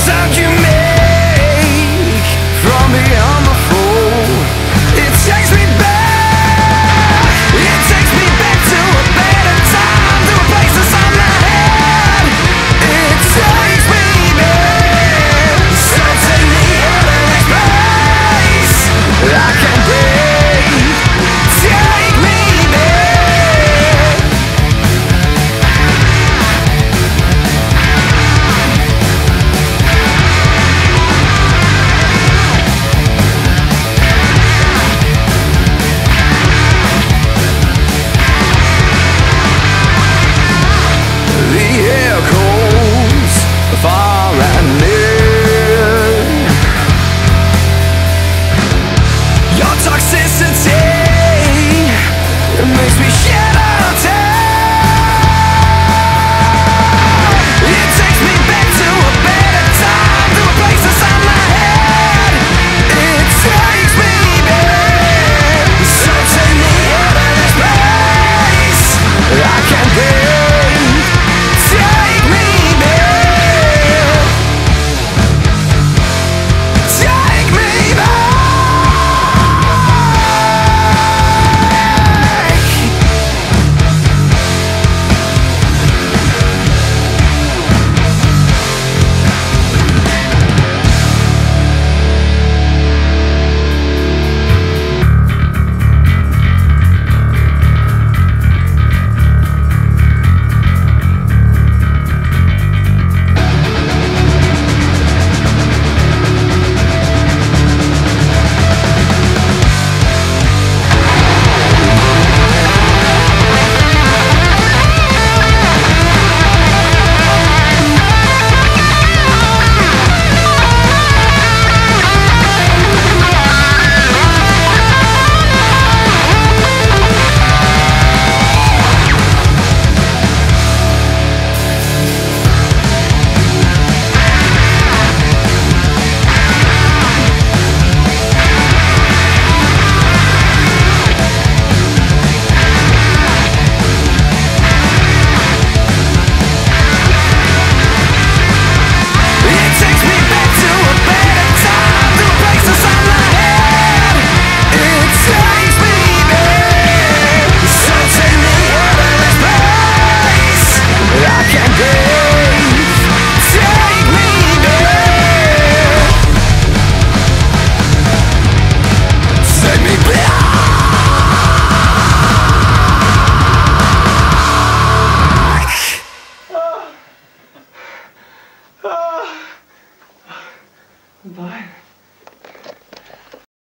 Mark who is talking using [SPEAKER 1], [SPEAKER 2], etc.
[SPEAKER 1] suck you Makes me Bye.